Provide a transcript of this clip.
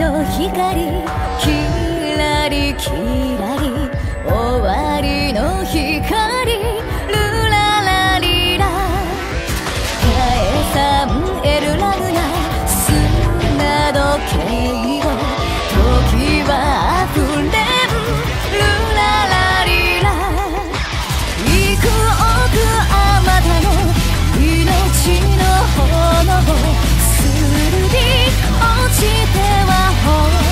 の光キラリキラリ終わりの光ルララリラ。カエサンエルラムナ砂時計を時は溢れるルララリラ。幾億あまたの命の炎落ちては